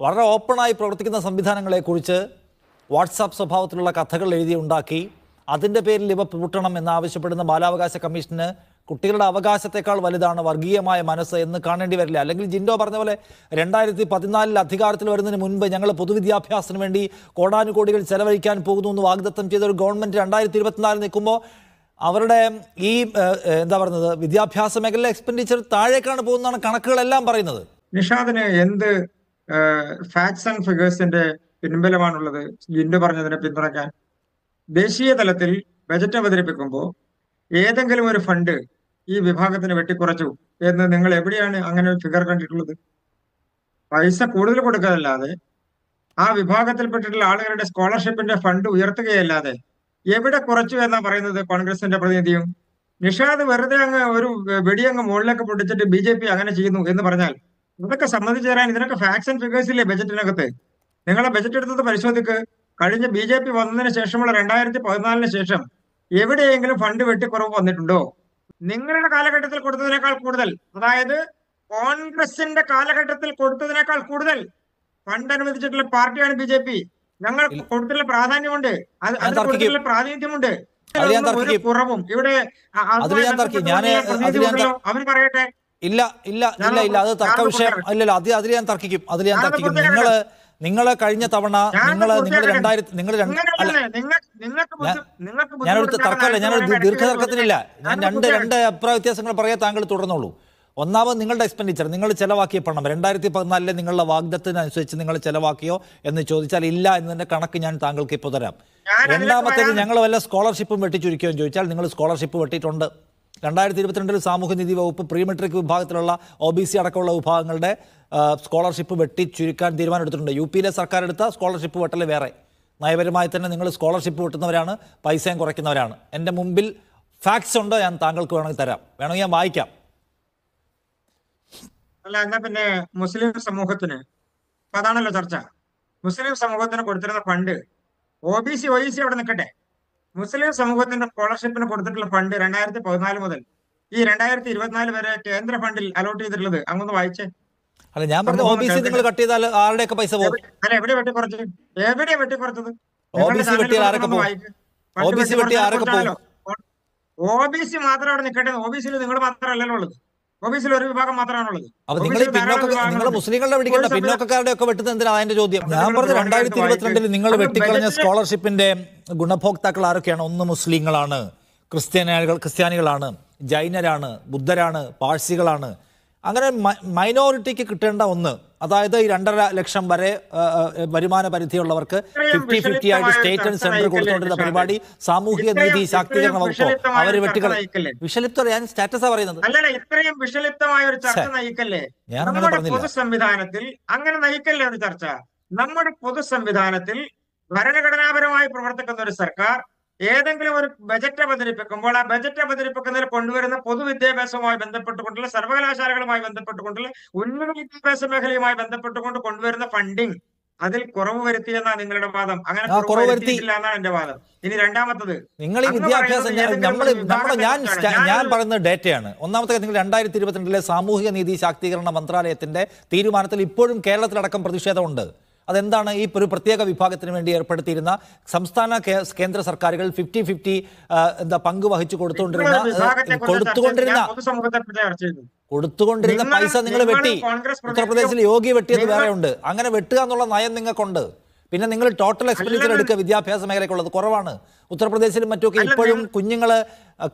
വളരെ ഓപ്പണായി പ്രവർത്തിക്കുന്ന സംവിധാനങ്ങളെക്കുറിച്ച് വാട്സാപ്പ് സ്വഭാവത്തിലുള്ള കഥകൾ എഴുതി ഉണ്ടാക്കി. അതിന്റെ പേരിൽ ഇവ പൂട്ടണം എന്നാവശ്യപ്പെടുന്ന ബാലാവകാശ കമ്മീഷന് കുട്ടികളുടെ അവകാശത്തെക്കാൾ വലുതാണ് വർഗീയമായ മനസ്സ് എന്ന് കാണേണ്ടി വരില്ല. അല്ലെങ്കിൽ ജിൻഡോ പറഞ്ഞ പോലെ രണ്ടായിരത്തി പതിനാലിൽ അധികാരത്തിൽ വരുന്നതിന് മുൻപ് ഞങ്ങൾ പൊതുവിദ്യാഭ്യാസത്തിന് വേണ്ടി കോടാനുകോടികൾ ചെലവഴിക്കാൻ പോകുന്നു എന്ന് വാഗ്ദത്തം ചെയ്ത ഒരു ഗവൺമെന്റ് രണ്ടായിരത്തി ഇരുപത്തിനാലിൽ നിൽക്കുമ്പോൾ അവരുടെ ഈ എന്താ പറയുന്നത് വിദ്യാഭ്യാസ മേഖലയിലെ എക്സ്പെൻഡിച്ചർ താഴേക്കാണ് പോകുന്നതാണ് കണക്കുകളെല്ലാം പറയുന്നത്. നിഷാദിന് എന്ത് ഫാക്ട്സ് ആൻഡ് ഫിഗേഴ്സിന്റെ പിൻബലമാണുള്ളത്. ജിൻഡു പറഞ്ഞതിനെ പിന്തുണയ്ക്കാൻ. ദേശീയ തലത്തിൽ ബജറ്റ് അവതരിപ്പിക്കുമ്പോൾ ഏതെങ്കിലും ഒരു ഫണ്ട് ഈ വിഭാഗത്തിന് വെട്ടിക്കുറച്ചു എന്ന് നിങ്ങൾ എവിടെയാണ് അങ്ങനെ ഒരു ഫിഗർ കണ്ടിട്ടുള്ളത്? പൈസ കൂടുതൽ കൊടുക്കാതല്ലാതെ ആ വിഭാഗത്തിൽപ്പെട്ടിട്ടുള്ള ആളുകളുടെ സ്കോളർഷിപ്പിന്റെ ഫണ്ട് ഉയർത്തുകയല്ലാതെ എവിടെ കുറച്ചു എന്നാ പറയുന്നത് കോൺഗ്രസിന്റെ പ്രതിനിധിയും? നിഷാദ് വെറുതെ അങ്ങ് ഒരു വെടിയങ്ങ് മുകളിലേക്ക് പൊട്ടിച്ചിട്ട് ബി അങ്ങനെ ചെയ്യുന്നു എന്ന് പറഞ്ഞാൽ ഇതൊക്കെ സമ്മതിച്ചു തരാൻ ഇതിനൊക്കെ ഫാക്സ് ആൻഡ് ഫിഗേഴ്സ് ഇല്ലേ ബജറ്റിനകത്ത് നിങ്ങളെ ബജറ്റ് എടുത്തത് പരിശോധിക്ക്. കഴിഞ്ഞ ബി ജെ പി വന്നതിന് ശേഷമുള്ള രണ്ടായിരത്തി പതിനാലിന് ശേഷം എവിടെയെങ്കിലും ഫണ്ട് വെട്ടിക്കുറവ് വന്നിട്ടുണ്ടോ? നിങ്ങളുടെ കാലഘട്ടത്തിൽ കൊടുത്തതിനേക്കാൾ കൂടുതൽ. അതായത് കോൺഗ്രസിന്റെ കാലഘട്ടത്തിൽ കൊടുത്തതിനേക്കാൾ കൂടുതൽ ഫണ്ട് അനുവദിച്ചിട്ടുള്ള പാർട്ടിയാണ് ബി ജെ പി ഞങ്ങൾ. കൊടുത്തിട്ടുള്ള പ്രാധാന്യമുണ്ട്. അത് അതിന്. കൊടുത്തിട്ടുള്ള പ്രാതിനിധ്യമുണ്ട്. ഒരു കുറവും. ഇവിടെ. അവർ പറയട്ടെ. ഇല്ല ഇല്ല ഇല്ല ഇല്ല അത് തർക്ക വിഷയം. ഇല്ലല്ല അത് അതിൽ ഞാൻ തർക്കിക്കും അതിൽ ഞാൻ തർക്കിക്കും. നിങ്ങൾ നിങ്ങൾ കഴിഞ്ഞ തവണ നിങ്ങൾ നിങ്ങൾ. രണ്ടായിരത്തി നിങ്ങൾ അല്ല. ഞാനൊരു തർക്കമല്ല ഞാനൊരു ആൾക്കാരെ ദീർഘ ഇടയ്ക്ക് തർക്കത്തിനില്ല ഞാൻ രണ്ട് രണ്ട് അഭിപ്രായ വ്യത്യാസങ്ങൾ പറയാൻ താങ്കൾ തുടർന്നോളൂ ഒന്നാമത് നിങ്ങളുടെ എക്സ്പെൻഡിച്ചർ നിങ്ങൾ ചെലവാക്കിയ പണം രണ്ടായിരത്തി പതിനാലിലെ നിങ്ങളുടെ വാഗ്ദത്തിനനുസരിച്ച് നിങ്ങൾ ചെലവാക്കിയോ എന്ന് ചോദിച്ചാൽ ഇല്ല എന്നതിന്റെ കണക്ക് ഞാൻ താങ്കൾക്ക് ഇപ്പോൾ തരാം. രണ്ടാമത്തേത്. ഞങ്ങൾ വല്ല സ്കോളർഷിപ്പും വെട്ടിച്ചുരുക്കുകയോ ചോദിച്ചാൽ നിങ്ങൾ സ്കോളർഷിപ്പ് വെട്ടിയിട്ടുണ്ട്. രണ്ടായിരത്തി ഇരുപത്തിരണ്ടിൽ സാമൂഹ്യനീതി വകുപ്പ് പ്രീമെട്രിക് വിഭാഗത്തിലുള്ള ഒ ബി സി അടക്കമുള്ള വിഭാഗങ്ങളുടെ സ്കോളർഷിപ്പ് വെട്ടി ചുരുക്കാൻ തീരുമാനമെടുത്തിട്ടുണ്ട്. യു പിയിലെ സർക്കാർ എടുത്ത സ്കോളർഷിപ്പ് വെട്ടൽ വേറെ. നയപരമായി തന്നെ നിങ്ങൾ സ്കോളർഷിപ്പ് വെട്ടുന്നവരാണ് പൈസയും കുറയ്ക്കുന്നവരാണ്. എന്റെ മുമ്പിൽ ഫാക്ട്സ് ഉണ്ട് ഞാൻ താങ്കൾക്ക് വേണമെങ്കിൽ തരാം. വേണമെങ്കിൽ ഞാൻ വായിക്കാം. അല്ല എന്നാ പിന്നെ മുസ്ലിം സമൂഹത്തിന് അതാണല്ലോ ചർച്ച. മുസ്ലിം സമൂഹത്തിന് കൊടുത്തിരുന്ന fund O B C O E C അവിടെ നിൽക്കട്ടെ. മുസ്ലിം സമൂഹത്തിന്റെ സ്കോളർഷിപ്പിന് കൊടുത്തിട്ടുള്ള ഫണ്ട് രണ്ടായിരത്തി പതിനാല് മുതൽ ഈ രണ്ടായിരത്തി ഇരുപത്തിനാല് വരെ കേന്ദ്ര ഫണ്ടിൽ അലോട്ട് ചെയ്തിട്ടുള്ളത്. അങ്ങൊന്ന് വായിച്ചേ. അല്ല ഞാൻ പറഞ്ഞു ഒ ബി സി നിങ്ങൾ കട്ട് ചെയ്താൽ ആരുടെയൊക്കെ പൈസ പോകും? അല്ല എവിടെ വെട്ടിക്കുറച്ചത് എവിടെ വെട്ടിക്കുറച്ചത് OBC വെട്ടി ആരൊക്കെ പോകും? OBC വെട്ടി ആരൊക്കെ പോകും? ഒ ബി സി മാത്രം അവിടെ നിൽക്കട്ടെ ഒ ബി സിയിൽ നിങ്ങൾ മാത്രമല്ലല്ലോ ഉള്ളത്. ഒ ഒരു വിഭാഗം മാത്രമാണുള്ളത്. അപ്പൊ നിങ്ങൾ നിങ്ങൾ മുസ്ലിങ്ങളുടെ വെടിക്കണ്ട പിന്നോക്കക്കാരുടെ ഒക്കെ വെട്ടുന്നത് എന്തിനാണ് അതിന്റെ ചോദ്യം. ഞാൻ പറഞ്ഞ രണ്ടായിരത്തി ഇരുപത്തിരണ്ടിൽ നിങ്ങൾ വെട്ടിക്കളഞ്ഞ സ്കോളർഷിപ്പിന്റെ ഗുണഭോക്താക്കൾ ആരൊക്കെയാണ്? ഒന്ന് മുസ്ലിങ്ങളാണ് ക്രിസ്ത്യാനികൾ ക്രിസ്ത്യാനികളാണ് ജൈനരാണ് ബുദ്ധരാണ് പാഴ്സികളാണ് അങ്ങനെ മൈനോറിറ്റിക്ക് കിട്ടേണ്ട ഒന്ന് അതായത് ഈ രണ്ടര ലക്ഷം വരെ വരുമാന പരിധിയുള്ളവർക്ക് ഫിഫ്റ്റി ഫിഫ്റ്റി ആയിട്ട് സ്റ്റേറ്റ് ആൻഡ് സെന്റർ സെൻട്രൽ കൊടുത്തുകൊണ്ടിരുന്ന പരിപാടി സാമൂഹിക നീതി ശാക്തീകരണ വകുപ്പ് ചർച്ച വെട്ടിക്കള നയിക്കല്ലേ? ഞാൻ സ്റ്റാറ്റസാ പറയുന്നത് അല്ലല്ല ഇത്രയും വിഷലിപ്തമായ ഒരു ചർച്ച നയിക്കല്ലേ നമ്മുടെ. പൊതു സംവിധാനത്തിൽ അങ്ങനെ നയിക്കല്ലേ ഒരു ചർച്ച നമ്മുടെ പൊതു സംവിധാനത്തിൽ ഭരണഘടനാപരമായി പ്രവർത്തിക്കുന്ന ഒരു സർക്കാർ ഏതെങ്കിലും ഒരു ബജറ്റ് അവതരിപ്പിക്കുമ്പോൾ ആ ബജറ്റ് അവതരിപ്പിക്കുന്നതിൽ കൊണ്ടുവരുന്ന പൊതുവിദ്യാഭ്യാസവുമായി ബന്ധപ്പെട്ടുകൊണ്ടുള്ള സർവകലാശാലകളുമായി ബന്ധപ്പെട്ടുകൊണ്ടുള്ള ഉന്നത വിദ്യാഭ്യാസ മേഖലയുമായി ബന്ധപ്പെട്ടുകൊണ്ട് കൊണ്ടുവരുന്ന ഫണ്ടിങ് അതിൽ കുറവ് വരുത്തി എന്നാണ് നിങ്ങളുടെ വാദം. അങ്ങനെ കുറവ് വരുത്തിയില്ല എന്നാണ് എന്റെ വാദം. ഇനി രണ്ടാമത്തത്. നിങ്ങൾ ഈ വിദ്യാഭ്യാസം ഞാൻ- പറയുന്ന ഞാൻ പറയുന്നത് ഡേറ്റയാണ്. ഒന്നാമത്തെ നിങ്ങൾ രണ്ടായിരത്തി ഇരുപത്തിരണ്ടിലെ സാമൂഹിക നീതി ശാക്തീകരണ മന്ത്രാലയത്തിന്റെ തീരുമാനത്തിൽ ഇപ്പോഴും കേരളത്തിലടക്കം പ്രതിഷേധമുണ്ട്. അതെന്താണ് ഈ ഒരു പ്രത്യേക വിഭാഗത്തിന് വേണ്ടി ഏർപ്പെടുത്തിയിരുന്ന സംസ്ഥാന കേന്ദ്ര സർക്കാരുകൾ ഫിഫ്റ്റി ഫിഫ്റ്റി എന്താ പങ്ക് വഹിച്ചു കൊടുത്തുകൊണ്ടിരുന്ന. കൊടുത്തുകൊണ്ടിരുന്ന കൊടുത്തുകൊണ്ടിരുന്ന പൈസ നിങ്ങൾ വെട്ടി. ഉത്തർപ്രദേശിൽ യോഗി വെട്ടിയത് വേറെ ഉണ്ട് അങ്ങനെ വെട്ടുക എന്നുള്ള നയം നിങ്ങൾക്കുണ്ട്. പിന്നെ നിങ്ങൾ ടോട്ടൽ എക്സ്പെൻഡിച്ചർ എടുക്കുക വിദ്യാഭ്യാസ മേഖലയ്ക്കുള്ളത് കുറവാണ്. ഉത്തർപ്രദേശിലും മറ്റുമൊക്കെ ഇപ്പോഴും കുഞ്ഞുങ്ങൾ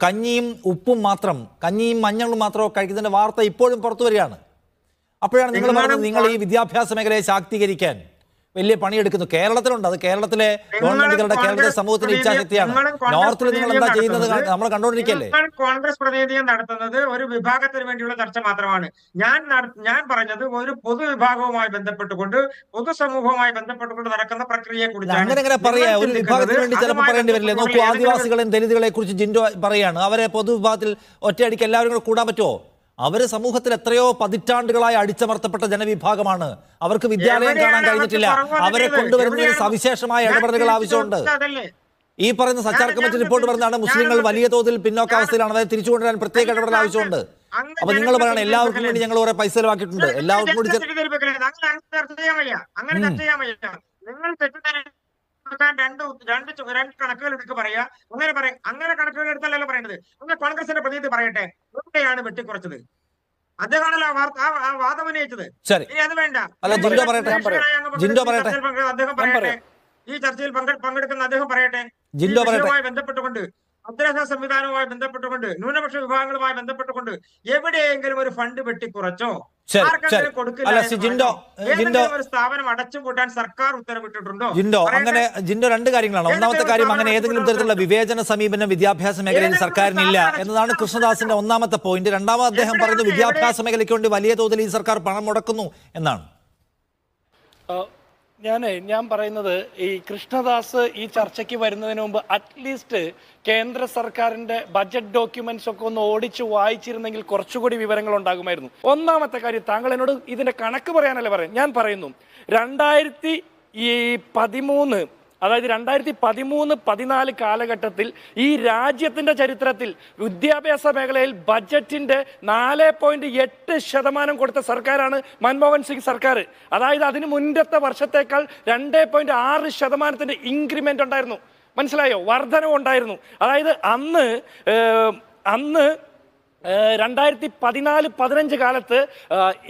കഞ്ഞിയും ഉപ്പും മാത്രം കഞ്ഞിയും മഞ്ഞളും മാത്രം കഴിക്കുന്നതിന്റെ വാർത്ത ഇപ്പോഴും പുറത്തു വരികയാണ്. അപ്പോഴാണ് നിങ്ങൾ പറഞ്ഞത് നിങ്ങൾ ഈ വിദ്യാഭ്യാസ മേഖലയെ ശാക്തീകരിക്കാൻ. വലിയ പണിയെടുക്കുന്നു. കേരളത്തിലുണ്ട്. അത് കേരളത്തിലെ ഗവൺമെന്റുകളുടെ കേരളത്തിലെ സമൂഹത്തിന്റെ ഇച്ഛാശക്തിയാണ്. നോർത്തിൽ നിങ്ങൾ എന്താ ചെയ്യുന്നത് നമ്മൾ കണ്ടുകൊണ്ടിരിക്കല്ലേ? കോൺഗ്രസ് പ്രതിനിധിയും നടത്തുന്നത് ഒരു വിഭാഗത്തിന് വേണ്ടിയുള്ള ചർച്ച മാത്രമാണ്. ഞാൻ ഞാൻ പറഞ്ഞത് ഒരു പൊതുവിഭാഗവുമായി ബന്ധപ്പെട്ടുകൊണ്ട് പൊതുസമൂഹവുമായി ബന്ധപ്പെട്ടുകൊണ്ട് നടക്കുന്ന പ്രക്രിയയെ കുറിച്ച് അങ്ങനെ അങ്ങനെ പറയാ? ഒരു വിഭാഗത്തിന് വേണ്ടി ചിലപ്പോൾ പറയേണ്ടി വരില്ലേ? നോക്കൂ ആദിവാസികളെയും ദലിതുകളെ കുറിച്ച് ജിൻഡോ പറയാണ്. അവരെ പൊതുവിഭാഗത്തിൽ ഒറ്റയടിക്ക് എല്ലാവരും കൂടെ കൂടാൻ പറ്റുമോ അവർ സമൂഹത്തിൽ എത്രയോ പതിറ്റാണ്ടുകളായി അടിച്ചമർത്തപ്പെട്ട ജനവിഭാഗമാണ്. അവർക്ക് വിദ്യാലയം കാണാൻ കഴിഞ്ഞിട്ടില്ല. അവരെ കൊണ്ടുവരുന്നതിന് സവിശേഷമായ ഇടപെടലുകൾ ആവശ്യമുണ്ട്. ഈ പറയുന്ന സച്ചാർ കമ്മിറ്റി റിപ്പോർട്ട് പറഞ്ഞാണ് മുസ്ലിങ്ങൾ വലിയ തോതിൽ പിന്നോക്കാവസ്ഥയിലാണ് അതായത് തിരിച്ചു കൊണ്ടുവരാൻ പ്രത്യേക ഇടപെടൽ ആവശ്യമുണ്ട്. അപ്പൊ നിങ്ങൾ പറയണം എല്ലാവർക്കും വേണ്ടി ഞങ്ങൾ കുറെ പൈസ ചെലവാക്കിയിട്ടുണ്ട്. എല്ലാവർക്കും കൂടി? അങ്ങനെ അങ്ങനെ ചർച്ച ചെയ്യാൻ വയ്യ. അങ്ങനെ ഉം. തെറ്റിദ്ധരിപ്പിക്കാൻ രണ്ട് രണ്ട് രണ്ട് കണക്കുകൾ എടുത്ത് പറയാ. അങ്ങനെ പറയാം അങ്ങനെ കണക്കുകൾ എടുത്തല്ലല്ലോ പറയേണ്ടത്. ഒന്ന് കോൺഗ്രസിന്റെ പ്രതിനിധി പറയട്ടെ. എവിടെയാണ് വെട്ടിക്കുറച്ചത്. അദ്ദേഹമാണല്ലോ ആ വാദം ഉന്നയിച്ചത്. ഇനി അത് വേണ്ട. അദ്ദേഹം പറയട്ടെ. ഈ ചർച്ചയിൽ പങ്കെ- പങ്കെടുക്കുന്ന അദ്ദേഹം പറയട്ടെ. ബന്ധപ്പെട്ടുകൊണ്ട് മദ്രസ സംവിധാനവുമായി ബന്ധപ്പെട്ടുകൊണ്ട് ന്യൂനപക്ഷ വിഭാഗങ്ങളുമായി ബന്ധപ്പെട്ടുകൊണ്ട് എവിടെയെങ്കിലും ഒരു ഫണ്ട് വെട്ടിക്കുറച്ചോ? ജിൻഡോ ജിൻഡോ. ഒരു സ്ഥാപനം അടച്ചുപൂട്ടാൻ സർക്കാർ ഉത്തരവിട്ടിട്ടുണ്ടോ? ജിൻഡോ അങ്ങനെ ജിൻഡോ രണ്ട് കാര്യങ്ങളാണ്. ഒന്നാമത്തെ കാര്യം അങ്ങനെ ഏതെങ്കിലും തരത്തിലുള്ള വിവേചന സമീപനം വിദ്യാഭ്യാസ മേഖലയിൽ സർക്കാരിനില്ല എന്നതാണ് കൃഷ്ണദാസിന്റെ ഒന്നാമത്തെ പോയിന്റ് രണ്ടാമത് അദ്ദേഹം പറയുന്നത് വിദ്യാഭ്യാസ മേഖലയ്ക്ക് വേണ്ടി വലിയ തോതിൽ ഈ സർക്കാർ പണം മുടക്കുന്നു എന്നാണ്. ഞാൻ ഞാൻ പറയുന്നത് ഈ കൃഷ്ണദാസ് ഈ ചർച്ചയ്ക്ക് വരുന്നതിന് മുമ്പ് അറ്റ്ലീസ്റ്റ് കേന്ദ്ര സർക്കാരിന്റെ ബജറ്റ് ഡോക്യുമെന്റ്സ് ഒക്കെ ഒന്ന് ഓടിച്ച് വായിച്ചിരുന്നെങ്കിൽ കുറച്ചുകൂടി വിവരങ്ങൾ ഉണ്ടാകുമായിരുന്നു. ഒന്നാമത്തെ കാര്യം താങ്കൾ എന്നോട് ഇതിന്റെ കണക്ക് പറയാനല്ലേ പറയാം ഞാൻ പറയുന്നു രണ്ടായിരത്തി ഈ പതിമൂന്ന് അതായത് രണ്ടായിരത്തി പതിമൂന്ന് പതിനാല് കാലഘട്ടത്തിൽ ഈ രാജ്യത്തിന്റെ ചരിത്രത്തിൽ വിദ്യാഭ്യാസ മേഖലയിൽ ബജറ്റിന്റെ നാല് പോയിന്റ് എട്ട് ശതമാനം കൊടുത്ത സർക്കാരാണ് മൻമോഹൻ സിംഗ് സർക്കാർ. അതായത് അതിന് മുൻപത്തെ വർഷത്തേക്കാൾ രണ്ട് പോയിന്റ് ആറ് ശതമാനത്തിന്റെ ഇൻക്രിമെന്റ് ഉണ്ടായിരുന്നു. മനസ്സിലായോ? വർധനവുണ്ടായിരുന്നു. അതായത് അന്ന് അന്ന് രണ്ടായിരത്തി പതിനാല് പതിനഞ്ച് കാലത്ത്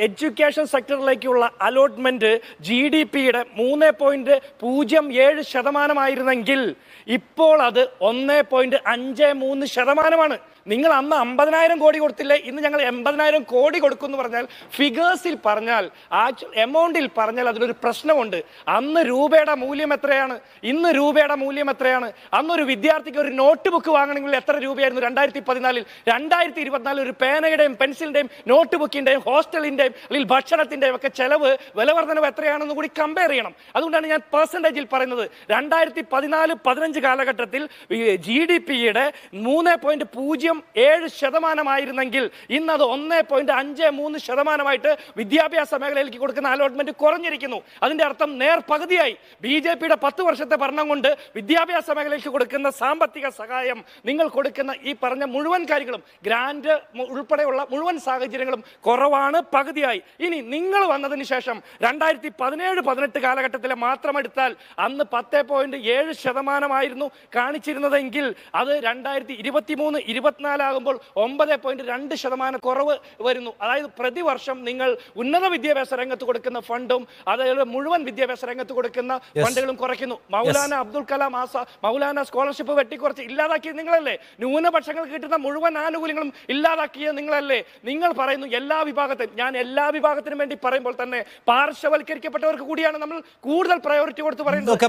എഡ്യൂക്കേഷൻ സെക്ടറിലേക്കുള്ള അലോട്ട്മെന്റ് ജി ഡി പിയുടെ മൂന്ന് പോയിന്റ് പൂജ്യം ഏഴ് ശതമാനമായിരുന്നെങ്കിൽ ഇപ്പോൾ അത് ഒന്ന് പോയിന്റ് അഞ്ച് മൂന്ന് ശതമാനമാണ്. നിങ്ങൾ അന്ന് അമ്പതിനായിരം കോടി കൊടുത്തില്ലേ ഇന്ന് ഞങ്ങൾ എൺപതിനായിരം കോടി കൊടുക്കും എന്ന് പറഞ്ഞാൽ ഫിഗേഴ്സിൽ പറഞ്ഞാൽ ആക്ച്വൽ എമൗണ്ടിൽ പറഞ്ഞാൽ അതിലൊരു പ്രശ്നമുണ്ട്. അന്ന് രൂപയുടെ മൂല്യം എത്രയാണ്? ഇന്ന് രൂപയുടെ മൂല്യം എത്രയാണ്? അന്നൊരു വിദ്യാർത്ഥിക്ക് ഒരു നോട്ട് ബുക്ക് വാങ്ങണമെങ്കിൽ എത്ര രൂപയായിരുന്നു? രണ്ടായിരത്തി പതിനാലിൽ രണ്ടായിരത്തി ഇരുപത്തിനാലിൽ ഒരു പേനയുടെയും പെൻസിലിന്റെയും നോട്ട് ബുക്കിന്റെയും ഹോസ്റ്റലിന്റെയും അല്ലെങ്കിൽ ഭക്ഷണത്തിന്റെയും ഒക്കെ ചെലവ് വിലവർദ്ധനവ് എത്രയാണെന്ന് കൂടി കമ്പയർ ചെയ്യണം. അതുകൊണ്ടാണ് ഞാൻ പെർസെന്റേജിൽ പറയുന്നത്. രണ്ടായിരത്തി പതിനാല് പതിനഞ്ച് കാലഘട്ടത്തിൽ ജി ഡി പിയുടെ മൂന്ന് പോയിന്റ് പൂജ്യം ഏഴ് ശതമാനമായിരുന്നെങ്കിൽ ഇന്ന് അത് ഒന്ന് പോയിന്റ് അഞ്ച് മൂന്ന് ശതമാനമായിട്ട് വിദ്യാഭ്യാസ മേഖലയിലേക്ക് കൊടുക്കുന്ന അലോട്ട്മെന്റ് കുറഞ്ഞിരിക്കുന്നു. അതിന്റെ അർത്ഥം നേർ പകുതിയായി. ബി ജെ പിയുടെ പത്ത് വർഷത്തെ ഭരണം കൊണ്ട് വിദ്യാഭ്യാസ മേഖലയിലേക്ക് കൊടുക്കുന്ന സാമ്പത്തിക സഹായം നിങ്ങൾ കൊടുക്കുന്ന ഈ പറഞ്ഞ മുഴുവൻ കാര്യങ്ങളും ഗ്രാൻഡ് ഉൾപ്പെടെയുള്ള മുഴുവൻ സാഹചര്യങ്ങളും കുറവാണ് പകുതിയായി. ഇനി നിങ്ങൾ വന്നതിന് ശേഷം രണ്ടായിരത്തി പതിനേഴ് പതിനെട്ട് കാലഘട്ടത്തിലെ മാത്രം എടുത്താൽ അന്ന് പത്ത് പോയിന്റ് ഏഴ് ശതമാനമായിരുന്നു കാണിച്ചിരുന്നതെങ്കിൽ അത് രണ്ടായിരത്തി ഇരുപത്തി മൂന്ന് ഇരുപത്തിനാലാകുമ്പോൾ ഒമ്പത് പോയിന്റ് രണ്ട് ശതമാനം കുറവ് വരുന്നു. അതായത് പ്രതിവർഷം നിങ്ങൾ ഉന്നത വിദ്യാഭ്യാസ രംഗത്ത് കൊടുക്കുന്ന ഫണ്ടും അതായത് മുഴുവൻ വിദ്യാഭ്യാസ രംഗത്ത് കൊടുക്കുന്ന ഫണ്ടുകളും കുറയ്ക്കുന്നു. മൗലാന അബ്ദുൽ കലാം ആസ മൗലാന സ്കോളർഷിപ്പ് വെട്ടിക്കുറച്ച് ഇല്ലാതാക്കിയത് നിങ്ങളല്ലേ? ന്യൂനപക്ഷങ്ങൾ കിട്ടുന്ന മുഴുവൻ ആനുകൂല്യങ്ങളും ഇല്ലാതാക്കിയത് നിങ്ങളല്ലേ? നിങ്ങൾ പറയുന്നു എല്ലാ വിഭാഗത്തിനും ഞാൻ എല്ലാ വിഭാഗത്തിനും വേണ്ടി പറയുമ്പോൾ തന്നെ പാർശ്വവൽക്കരിക്കപ്പെട്ടവർക്ക് കൂടിയാണ് നമ്മൾ കൂടുതൽ പ്രയോറിറ്റി കൊടുത്ത് ഓക്കെ